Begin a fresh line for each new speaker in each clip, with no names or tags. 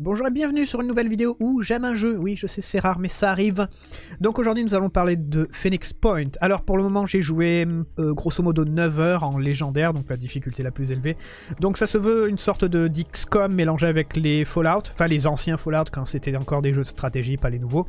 Bonjour et bienvenue sur une nouvelle vidéo où j'aime un jeu. Oui, je sais, c'est rare, mais ça arrive. Donc aujourd'hui, nous allons parler de Phoenix Point. Alors pour le moment, j'ai joué euh, grosso modo 9 heures en légendaire, donc la difficulté la plus élevée. Donc ça se veut une sorte de d'XCOM mélangé avec les Fallout, enfin les anciens Fallout quand c'était encore des jeux de stratégie, pas les nouveaux.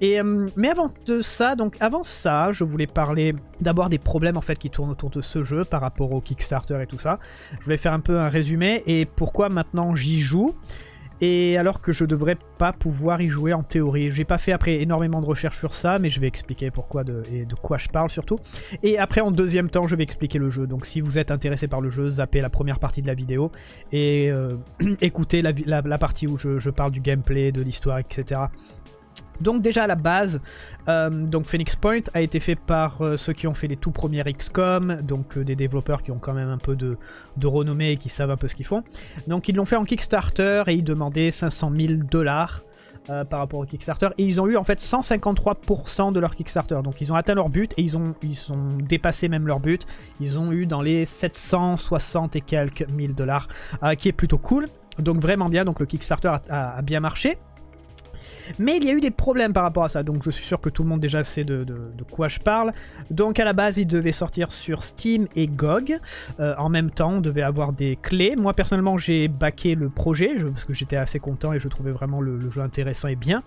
Et, euh, mais avant de ça, donc avant ça, je voulais parler d'abord des problèmes en fait qui tournent autour de ce jeu par rapport au Kickstarter et tout ça. Je voulais faire un peu un résumé et pourquoi maintenant j'y joue et alors que je devrais pas pouvoir y jouer en théorie. J'ai pas fait après énormément de recherches sur ça, mais je vais expliquer pourquoi de, et de quoi je parle surtout. Et après en deuxième temps, je vais expliquer le jeu. Donc si vous êtes intéressé par le jeu, zappez la première partie de la vidéo et euh, écoutez la, partie où je parle du gameplay, de l'histoire, etc. Donc déjà à la base, euh, Phoenix Point a été fait par euh, ceux qui ont fait les tout premiers XCOM, donc euh, des développeurs qui ont quand même un peu de, renommée et qui savent un peu ce qu'ils font. Donc ils l'ont fait en Kickstarter et ils demandaient 500 000 dollars par rapport au Kickstarter et ils ont eu en fait 153% de leur Kickstarter. Donc ils ont atteint leur but et ils ont, dépassé même leur but. Ils ont eu dans les 760 et quelques mille dollars, qui est plutôt cool. Donc vraiment bien, donc le Kickstarter a bien marché. Mais il y a eu des problèmes par rapport à ça, donc je suis sûr que tout le monde déjà sait de, quoi je parle. Donc à la base, il devait sortir sur Steam et GOG. Euh, en même temps, on devait avoir des clés. Moi personnellement, j'ai backé le projet, parce que j'étais assez content et je trouvais vraiment le, jeu intéressant et bien.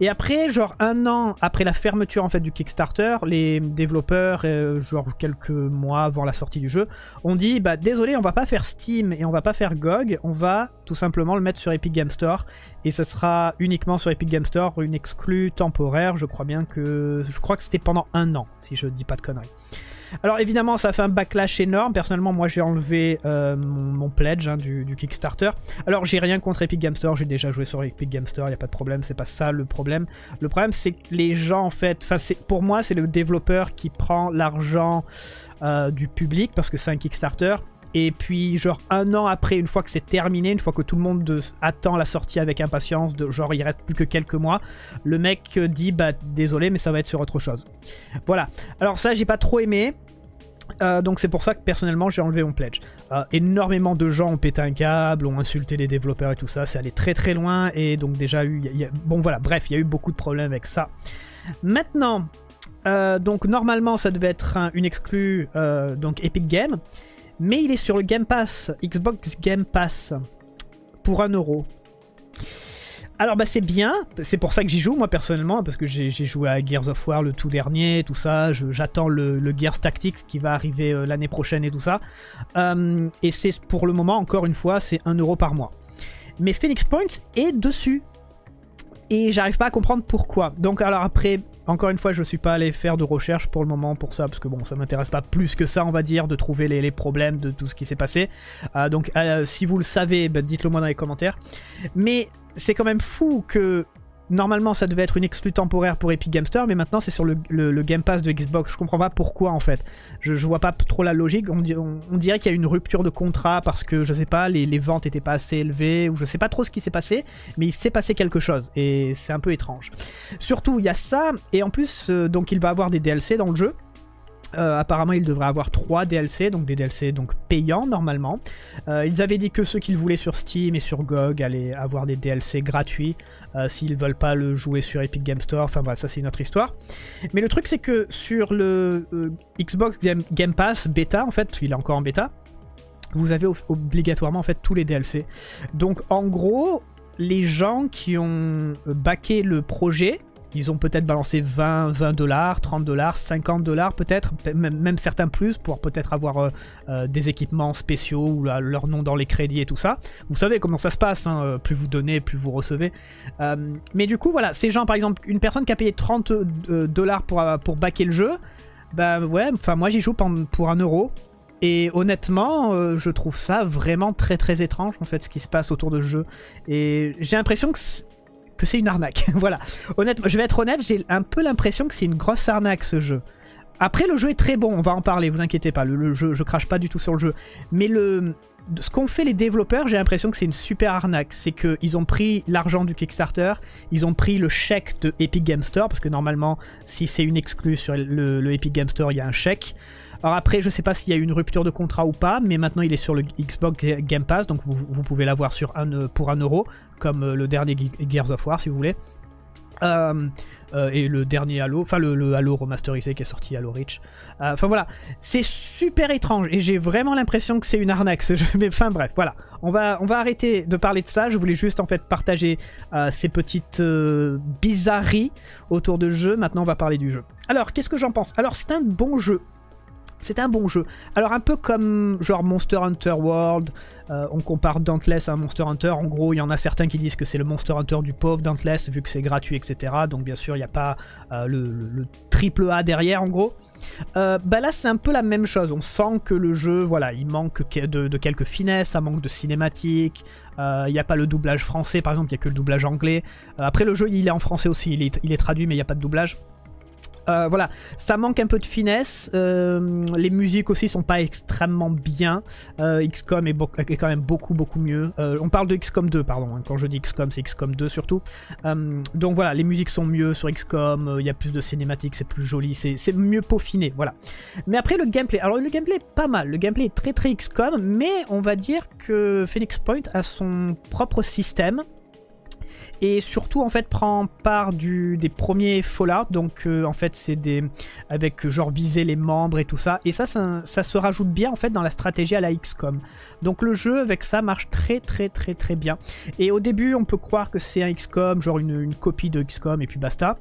Et après, genre un an après la fermeture en fait du Kickstarter, les développeurs, euh, genre quelques mois avant la sortie du jeu, ont dit bah désolé, on va pas faire Steam et on va pas faire GOG, on va tout simplement le mettre sur Epic Game Store et ça sera uniquement sur Epic Game Store, une exclue temporaire. Je crois bien que. Je crois que c'était pendant un an, si je dis pas de conneries. Alors évidemment, ça fait un backlash énorme. Personnellement, moi j'ai enlevé euh, mon, pledge hein, du, Kickstarter. Alors j'ai rien contre Epic Game Store, j'ai déjà joué sur Epic Game Store, il n'y a pas de problème, c'est pas ça le problème. Le problème c'est que les gens en fait, enfin pour moi c'est le développeur qui prend l'argent euh, du public parce que c'est un Kickstarter et puis, genre, un an après, une fois que c'est terminé, une fois que tout le monde attend la sortie avec impatience, de genre, il reste plus que quelques mois, le mec dit, bah, désolé, mais ça va être sur autre chose. Voilà. Alors ça, j'ai pas trop aimé. Euh, donc c'est pour ça que personnellement j'ai enlevé mon pledge. Euh, énormément de gens ont pété un câble, ont insulté les développeurs et tout ça, c'est allé très très loin et donc déjà eu... bon voilà, bref, il y a eu beaucoup de problèmes avec ça. Maintenant, euh, donc normalement ça devait être une exclue donc Epic Game mais il est sur le Game Pass, Xbox Game Pass, pour 1 euro. Alors bah c'est bien, c'est pour ça que j'y joue moi personnellement, parce que j'ai joué à Gears of War le tout dernier, tout ça, j'attends le, Gears Tactics qui va arriver euh, l'année prochaine et tout ça. Euh, et c'est pour le moment, encore une fois, c'est 1 euro par mois. Mais Phoenix Points est dessus. Et j'arrive pas à comprendre pourquoi. Donc alors après, encore une fois, je suis pas allé faire de recherche pour le moment pour ça, parce que bon, ça m'intéresse pas plus que ça, on va dire, de trouver les, problèmes de tout ce qui s'est passé. Euh, donc, euh, si vous le savez, bah, dites-le moi dans les commentaires. Mais c'est quand même fou que normalement ça devait être une exclue temporaire pour Epic Game Store, mais maintenant c'est sur le, Game Pass de Xbox. Je comprends pas pourquoi en fait. Je, vois pas trop la logique. On, dirait qu'il y a une rupture de contrat parce que je sais pas, les, ventes étaient pas assez élevées, ou je sais pas trop ce qui s'est passé, mais il s'est passé quelque chose et c'est un peu étrange. Surtout, il y a ça, et en plus, euh, donc il va avoir des DLC dans le jeu. Euh, apparemment, il devrait avoir 3 DLC, donc des DLC donc payants normalement. Euh, ils avaient dit que ceux qu'ils voulaient sur Steam et sur GOG allaient avoir des DLC gratuits euh, s'ils veulent pas le jouer sur Epic Game Store. Enfin voilà, ça c'est une autre histoire. Mais le truc c'est que sur le Xbox Game, Pass bêta, en fait, il est encore en bêta, vous avez obligatoirement en fait tous les DLC. Donc en gros, les gens qui ont backé le projet ils ont peut-être balancé 20, 20 dollars, 30 dollars, 50 dollars peut-être, même certains plus pour peut-être avoir euh, euh, des équipements spéciaux ou leur nom dans les crédits et tout ça. Vous savez comment ça se passe, hein, euh, plus vous donnez, plus vous recevez. mais du coup, voilà, ces gens, par exemple, une personne qui a payé 30 dollars pour, pour backer le jeu, bah ouais, enfin moi j'y joue pour 1 euro. Et honnêtement, je trouve ça vraiment très très étrange en fait ce qui se passe autour de ce jeu. Et j'ai l'impression que c'est une arnaque. voilà. Honnêtement, je vais être honnête, j'ai un peu l'impression que c'est une grosse arnaque ce jeu. Après, le jeu est très bon, on va en parler, vous inquiétez pas, le, jeu, je crache pas du tout sur le jeu. Mais le, ce qu'ont fait les développeurs, j'ai l'impression que c'est une super arnaque. C'est qu'ils ont pris l'argent du Kickstarter, ils ont pris le chèque de Epic Game Store, parce que normalement, si c'est une exclue sur le, Epic Game Store, il y a un chèque. Alors après, je sais pas s'il y a eu une rupture de contrat ou pas, mais maintenant il est sur le Xbox Game Pass, donc vous, pouvez l'avoir sur un, pour un euro, comme le dernier Gears of War si vous voulez. Euh, euh, et le dernier Halo, enfin le, Halo remasterisé qui est sorti, Halo Reach. Euh, enfin voilà, c'est super étrange et j'ai vraiment l'impression que c'est une arnaque ce jeu. Mais enfin bref, voilà, on va, on va arrêter de parler de ça. Je voulais juste en fait partager ces petites bizarreries autour de jeu. Maintenant on va parler du jeu. Alors qu'est-ce que j'en pense? Alors c'est un bon jeu c'est un bon jeu. Alors un peu comme genre Monster Hunter World, euh, on compare Dauntless à Monster Hunter. En gros, il y en a certains qui disent que c'est le Monster Hunter du pauvre Dauntless vu que c'est gratuit, etc. Donc bien sûr, il n'y a pas euh, le, triple A derrière, en gros. Euh, bah là, c'est un peu la même chose. On sent que le jeu, voilà, il manque de, quelques finesses, ça manque de cinématiques. Il n'y a pas le doublage français, par exemple, il n'y a que le doublage anglais. après, le jeu, il est en français aussi, il est traduit, mais il n'y a pas de doublage. Euh, voilà, ça manque un peu de finesse. Euh, les musiques aussi sont pas extrêmement bien. Euh, XCOM est, quand même beaucoup beaucoup mieux. on parle de XCOM 2, pardon. Hein. Quand je dis XCOM, c'est XCOM 2 surtout. donc voilà, les musiques sont mieux sur XCOM. Il y a plus de cinématiques, c'est plus joli, c'est mieux peaufiné. Voilà. Mais après le gameplay, alors le gameplay est pas mal. Le gameplay est très très XCOM, mais on va dire que Phoenix Point a son propre système et surtout en fait prend part des premiers Fallout. Donc euh, en fait c'est des avec genre viser les membres et tout ça. Et ça, ça, se rajoute bien en fait dans la stratégie à la XCOM donc le jeu avec ça marche très très très très bien. Et au début on peut croire que c'est un XCOM genre une, une copie de XCOM et puis basta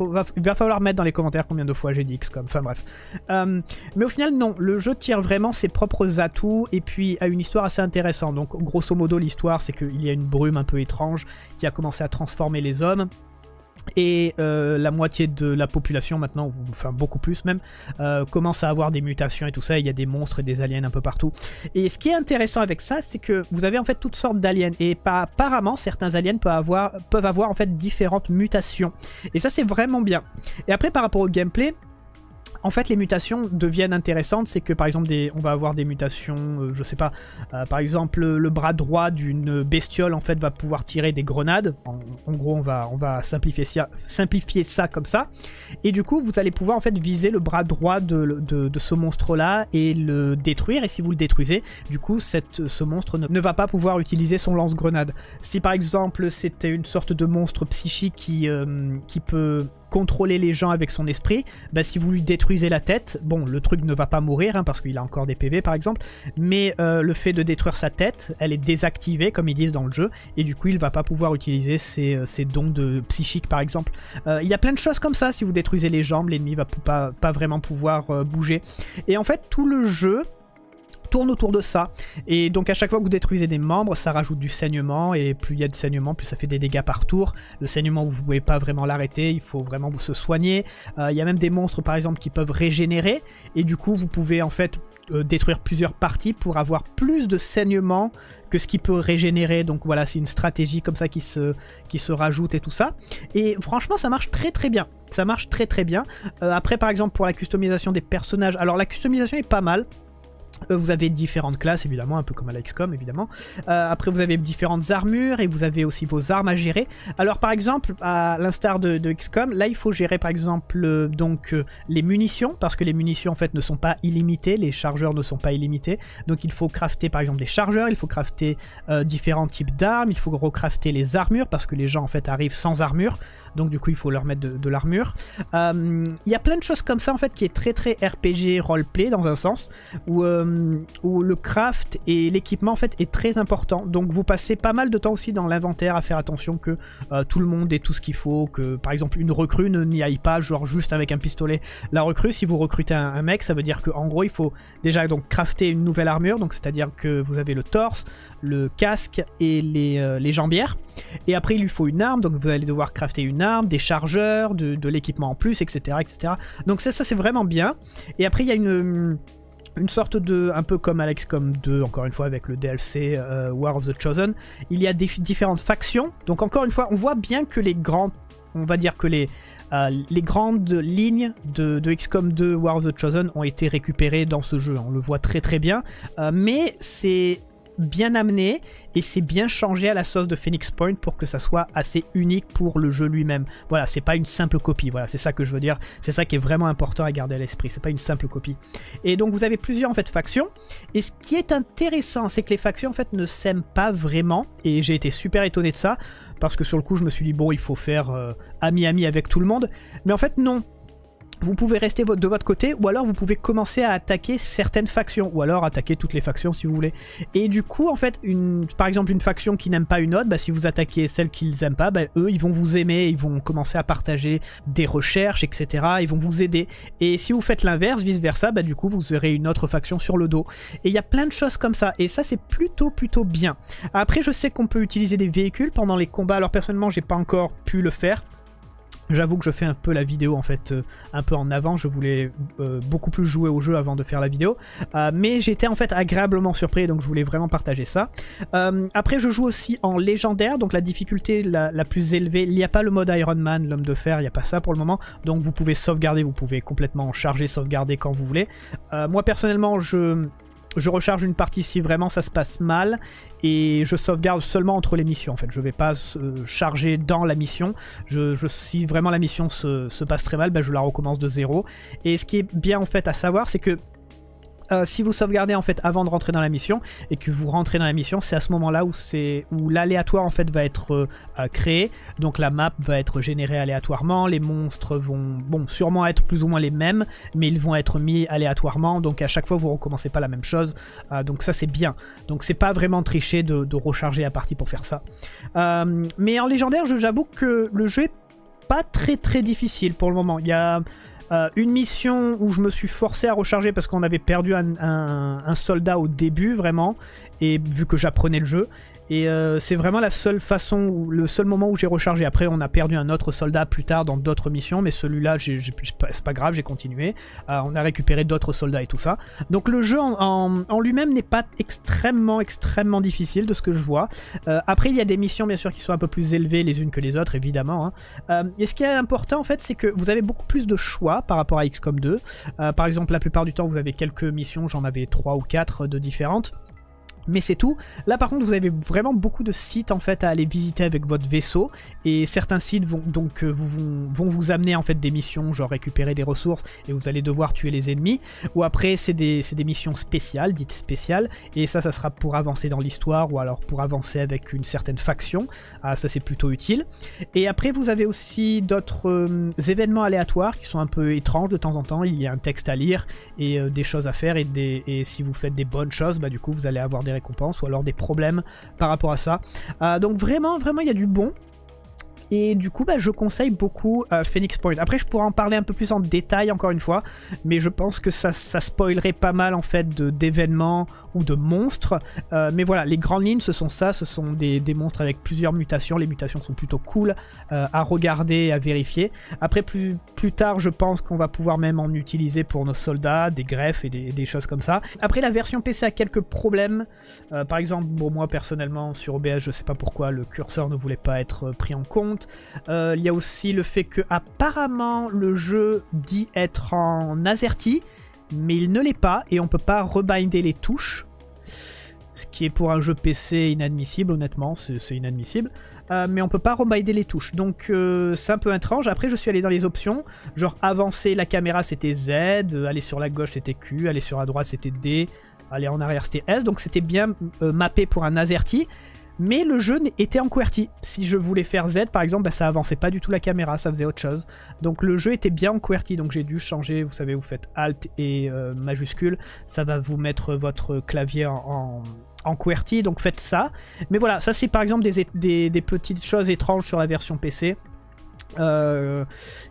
il va falloir mettre dans les commentaires combien de fois j'ai dit XCOM, enfin bref. Euh, mais au final, non, le jeu tire vraiment ses propres atouts et puis a une histoire assez intéressante. Donc grosso modo, l'histoire, c'est qu'il y a une brume un peu étrange qui a commencé à transformer les hommes et euh, la moitié de la population maintenant, enfin beaucoup plus même, euh, commence à avoir des mutations et tout ça, il y a des monstres et des aliens un peu partout. Et ce qui est intéressant avec ça, c'est que vous avez en fait toutes sortes d'aliens, et apparemment certains aliens peuvent avoir, peuvent avoir en fait différentes mutations. Et ça c'est vraiment bien. Et après par rapport au gameplay, en fait, les mutations deviennent intéressantes. C'est que par exemple, on va avoir des mutations, euh, je sais pas, euh, par exemple, le bras droit d'une bestiole en fait va pouvoir tirer des grenades. En, gros, on va, on va simplifier, ça, comme ça. Et du coup, vous allez pouvoir en fait viser le bras droit de, ce monstre-là et le détruire. Et si vous le détruisez, du coup, ce monstre ne, va pas pouvoir utiliser son lance-grenade. Si par exemple, c'était une sorte de monstre psychique qui, euh, qui peut contrôler les gens avec son esprit, bah, si vous lui détruisez la tête, bon, le truc ne va pas mourir, hein, parce qu'il a encore des PV par exemple, mais euh, le fait de détruire sa tête, elle est désactivée, comme ils disent dans le jeu, et du coup, il va pas pouvoir utiliser ses, euh, dons de psychique par exemple. Euh, il y a plein de choses comme ça, si vous détruisez les jambes, l'ennemi va pas vraiment pouvoir bouger. Et en fait, tout le jeu tourne autour de ça. Et donc à chaque fois que vous détruisez des membres, ça rajoute du saignement, et plus il y a de saignement, plus ça fait des dégâts par tour. Le saignement, vous ne pouvez pas vraiment l'arrêter, il faut vraiment vous se soigner. Euh, il y a même des monstres par exemple qui peuvent régénérer, et du coup vous pouvez en fait euh, détruire plusieurs parties pour avoir plus de saignement que ce qui peut régénérer. Donc voilà, c'est une stratégie comme ça qui se, qui se rajoute et tout ça. Et franchement, ça marche très très bien. Ça marche très très bien. Euh, après, par exemple, pour la customisation des personnages, alors la customisation est pas mal. Euh, vous avez différentes classes, évidemment, un peu comme à la XCOM, évidemment. Euh, après, vous avez différentes armures et vous avez aussi vos armes à gérer. Alors, par exemple, à l'instar de, XCOM, là, il faut gérer, par exemple, euh, donc les munitions, parce que les munitions, en fait, ne sont pas illimitées, les chargeurs ne sont pas illimités. Donc, il faut crafter, par exemple, des chargeurs, il faut crafter différents types d'armes, il faut recrafter les armures, parce que les gens, en fait, arrivent sans armure donc du coup il faut leur mettre de, l'armure. Il y a plein de choses comme ça en fait qui est très très RPG roleplay dans un sens, où, euh, où le craft et l'équipement en fait est très important. Donc vous passez pas mal de temps aussi dans l'inventaire à faire attention que euh, tout le monde ait tout ce qu'il faut, que par exemple une recrue ne n'y aille pas genre juste avec un pistolet. La recrue, si vous recrutez un, mec, ça veut dire qu'en gros il faut déjà donc crafter une nouvelle armure, donc c'est-à-dire que vous avez le torse, le casque et les, les jambières. Et après il lui faut une arme, donc vous allez devoir crafter une des chargeurs, de, l'équipement en plus, etc. etc. Donc ça, ça c'est vraiment bien. Et après, il y a une une sorte de, un peu comme Alex comme 2, encore une fois avec le DLC euh, War of the Chosen, il y a différentes factions. Donc encore une fois, on voit bien que les grands, on va dire que les, euh, grandes lignes de, XCOM 2 War of the Chosen ont été récupérées dans ce jeu. On le voit très très bien. Euh, mais c'est bien amené et c'est bien changé à la sauce de Phoenix Point pour que ça soit assez unique pour le jeu lui-même. Voilà, c'est pas une simple copie. Voilà, c'est ça que je veux dire. C'est ça qui est vraiment important à garder à l'esprit. C'est pas une simple copie. Et donc vous avez plusieurs en fait factions. Et ce qui est intéressant, c'est que les factions en fait ne s'aiment pas vraiment. Et j'ai été super étonné de ça parce que sur le coup je me suis dit bon il faut faire euh, ami-ami avec tout le monde. Mais en fait non, vous pouvez rester de votre côté ou alors vous pouvez commencer à attaquer certaines factions ou alors attaquer toutes les factions si vous voulez. Et du coup en fait par exemple une faction qui n'aime pas une autre, bah, si vous attaquez celle qu'ils aiment pas, bah, eux ils vont vous aimer, ils vont commencer à partager des recherches etc. Ils vont vous aider. Et si vous faites l'inverse, vice versa, bah, du coup vous aurez une autre faction sur le dos. Et il y a plein de choses comme ça et ça c'est plutôt plutôt bien. Après je sais qu'on peut utiliser des véhicules pendant les combats, alors personnellement j'ai pas encore pu le faire. J'avoue que je fais un peu la vidéo en fait euh, un peu en avant, je voulais euh, beaucoup plus jouer au jeu avant de faire la vidéo, euh, mais j'étais en fait agréablement surpris donc je voulais vraiment partager ça. après je joue aussi en légendaire, donc la difficulté la, plus élevée, il n'y a pas le mode Iron Man, l'homme de fer, il n'y a pas ça pour le moment, donc vous pouvez sauvegarder, vous pouvez complètement charger, sauvegarder quand vous voulez. moi personnellement je je recharge une partie si vraiment ça se passe mal et je sauvegarde seulement entre les missions en fait. Je vais pas euh, charger dans la mission. Si vraiment la mission se, passe très mal, ben je la recommence de zéro. Et ce qui est bien en fait à savoir, c'est que euh, si vous sauvegardez en fait avant de rentrer dans la mission et que vous rentrez dans la mission, c'est à ce moment-là où où l'aléatoire en fait va être euh, euh, créé. Donc la map va être générée aléatoirement, les monstres vont bon sûrement être plus ou moins les mêmes, mais ils vont être mis aléatoirement. Donc à chaque fois vous recommencez pas la même chose. donc ça c'est bien. Donc c'est pas vraiment triché de, de, recharger la partie pour faire ça. mais en légendaire, j'avoue que le jeu est pas très très difficile pour le moment. Il y a euh, une mission où je me suis forcé à recharger parce qu'on avait perdu un, soldat au début vraiment. Et vu que j'apprenais le jeu et euh, c'est vraiment la seule façon, le seul moment où j'ai rechargé. Après, on a perdu un autre soldat plus tard dans d'autres missions, mais celui-là, c'est pas grave, j'ai continué. Euh, on a récupéré d'autres soldats et tout ça. Donc le jeu en, lui-même n'est pas extrêmement, extrêmement difficile de ce que je vois. Euh, après, il y a des missions, bien sûr, qui sont un peu plus élevées les unes que les autres, évidemment. Hein. et ce qui est important, en fait, c'est que vous avez beaucoup plus de choix par rapport à XCOM 2. par exemple, la plupart du temps, vous avez quelques missions, j'en avais 3 ou 4 de différentes mais c'est tout. Là par contre vous avez vraiment beaucoup de sites en fait à aller visiter avec votre vaisseau. Et certains sites vont donc euh, vous, vont, vous amener en fait des missions genre récupérer des ressources et vous allez devoir tuer les ennemis. Ou après c'est des, des, missions spéciales, dites spéciales. Et ça ça sera pour avancer dans l'histoire ou alors pour avancer avec une certaine faction, ah, ça c'est plutôt utile. Et après vous avez aussi d'autres euh, événements aléatoires qui sont un peu étranges de temps en temps, il y a un texte à lire et euh, des choses à faire et, des, et si vous faites des bonnes choses bah du coup vous allez avoir des récompenses ou alors des problèmes par rapport à ça. Euh, donc vraiment, vraiment, il y a du bon. Et du coup, bah, je conseille beaucoup euh, Phoenix Point. Après, je pourrais en parler un peu plus en détail encore une fois, mais je pense que ça, ça spoilerait pas mal en fait d'événements ou de monstres. Euh, mais voilà, les grandes lignes, ce sont ça, ce sont des, monstres avec plusieurs mutations. Les mutations sont plutôt cool euh, à regarder à vérifier. Après, plus, plus tard, je pense qu'on va pouvoir même en utiliser pour nos soldats, des greffes et des, choses comme ça. Après, la version PC a quelques problèmes. par exemple, moi personnellement, sur OBS, je sais pas pourquoi le curseur ne voulait pas être pris en compte. Euh, il y a aussi le fait que apparemment le jeu dit être en AZERTY, mais il ne l'est pas et on peut pas rebinder les touches. Ce qui est pour un jeu PC inadmissible, honnêtement, c'est inadmissible. Euh, mais on peut pas rebinder les touches, donc euh, c'est un peu étrange. Après, je suis allé dans les options, genre avancer la caméra c'était Z, aller sur la gauche c'était Q, aller sur la droite c'était D, aller en arrière c'était S, donc c'était bien mappé pour un AZERTY. Mais le jeu était en QWERTY. Si je voulais faire Z par exemple, bah, ça avançait pas du tout la caméra, ça faisait autre chose. Donc le jeu était bien en QWERTY, donc j'ai dû changer, vous savez, vous faites Alt et euh, majuscule, ça va vous mettre votre clavier en, QWERTY, donc faites ça. Mais voilà, ça c'est par exemple des petites choses étranges sur la version PC. Euh,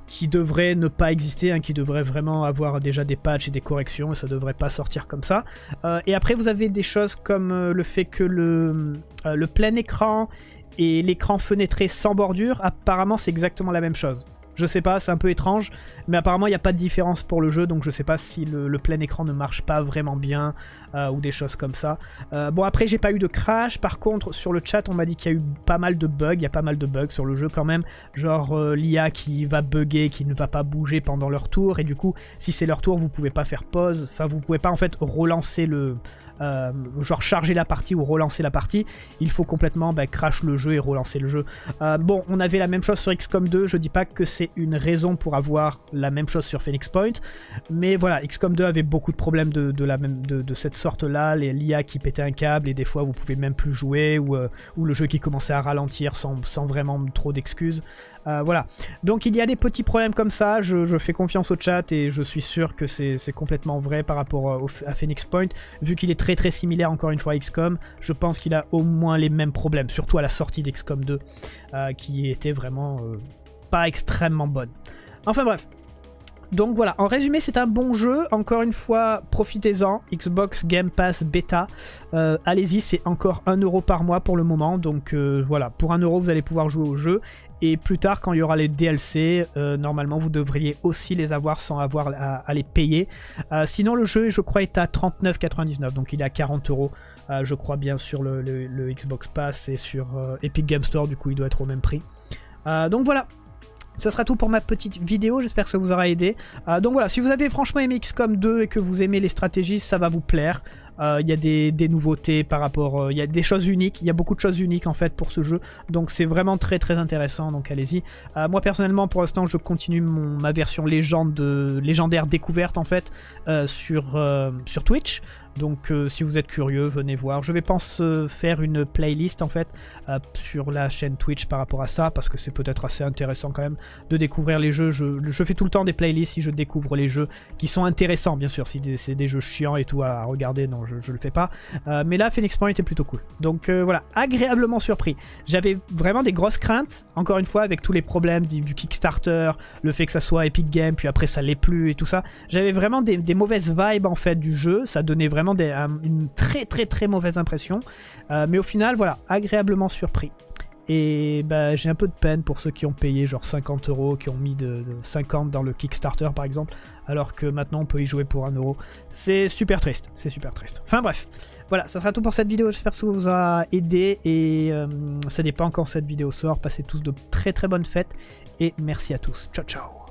qui devrait ne pas exister, hein, qui devrait vraiment avoir déjà des patchs et des corrections, et ça devrait pas sortir comme ça. Euh, et après vous avez des choses comme euh, le fait que le, le plein écran et l'écran fenêtré sans bordure, apparemment c'est exactement la même chose. Je sais pas, c'est un peu étrange, mais apparemment il n'y a pas de différence pour le jeu, donc je sais pas si le, plein écran ne marche pas vraiment bien euh, ou des choses comme ça. Euh, bon après j'ai pas eu de crash, par contre sur le chat on m'a dit qu'il y a eu pas mal de bugs, il y a pas mal de bugs sur le jeu quand même, genre euh, l'IA qui va bugger, qui ne va pas bouger pendant leur tour, et du coup si c'est leur tour vous pouvez pas faire pause, enfin vous pouvez pas en fait relancer le, euh, genre charger la partie ou relancer la partie, il faut complètement bah, crash le jeu et relancer le jeu. Euh, bon, on avait la même chose sur XCOM 2, je dis pas que c'est une raison pour avoir la même chose sur Phoenix Point, mais voilà, XCOM 2 avait beaucoup de problèmes de, de, cette sorte-là, l'IA qui pétait un câble et des fois vous pouvez même plus jouer, ou, euh, ou le jeu qui commençait à ralentir sans, sans vraiment trop d'excuses. Voilà. Donc il y a des petits problèmes comme ça, je, fais confiance au chat et je suis sûr que c'est complètement vrai par rapport à Phoenix Point. Vu qu'il est très très similaire encore une fois à XCOM, je pense qu'il a au moins les mêmes problèmes, surtout à la sortie d'XCOM 2, euh, qui était vraiment euh, pas extrêmement bonne. Enfin bref, donc voilà, en résumé, c'est un bon jeu. Encore une fois, profitez-en. Xbox Game Pass Beta. Euh, allez-y, c'est encore 1€ par mois pour le moment. Donc euh, voilà, pour 1€, vous allez pouvoir jouer au jeu. Et plus tard, quand il y aura les DLC, euh, normalement, vous devriez aussi les avoir sans avoir à, les payer. sinon, le jeu, je crois, est à 39,99. Donc il est à 40€. je crois bien sur le, le, Xbox Pass et sur Epic Game Store. Du coup, il doit être au même prix. donc voilà, ça sera tout pour ma petite vidéo, j'espère que ça vous aura aidé. Euh, donc voilà, si vous avez franchement aimé XCOM 2 et que vous aimez les stratégies, ça va vous plaire. Euh, il y a des, nouveautés par rapport... Euh, il y a des choses uniques, il y a beaucoup de choses uniques en fait pour ce jeu. Donc c'est vraiment très très intéressant, donc allez-y. moi personnellement, pour l'instant, je continue ma version légende, légendaire découverte en fait sur, sur Twitch. Donc euh, si vous êtes curieux, venez voir. Je vais pense faire une playlist en fait euh, sur la chaîne Twitch par rapport à ça, parce que c'est peut-être assez intéressant quand même de découvrir les jeux. Je, fais tout le temps des playlists si je découvre les jeux qui sont intéressants, bien sûr. Si c'est des jeux chiants et tout à regarder, non, je, le fais pas. Euh, mais là, Phoenix Point était plutôt cool. Donc voilà, agréablement surpris. J'avais vraiment des grosses craintes, encore une fois, avec tous les problèmes du, Kickstarter, le fait que ça soit Epic Game, puis après ça l'est plus et tout ça. J'avais vraiment des, des mauvaises vibes en fait du jeu. Ça donnait vraiment une très très très mauvaise impression. Euh, mais au final, voilà, agréablement surpris. Et bah, j'ai un peu de peine pour ceux qui ont payé genre 50 euros, qui ont mis de, 50 dans le Kickstarter par exemple, alors que maintenant on peut y jouer pour 1 euro. C'est super triste, c'est super triste. Enfin bref, voilà, ça sera tout pour cette vidéo, j'espère que ça vous a aidé et euh, ça dépend quand cette vidéo sort. Passez tous de très très bonnes fêtes et merci à tous. Ciao ciao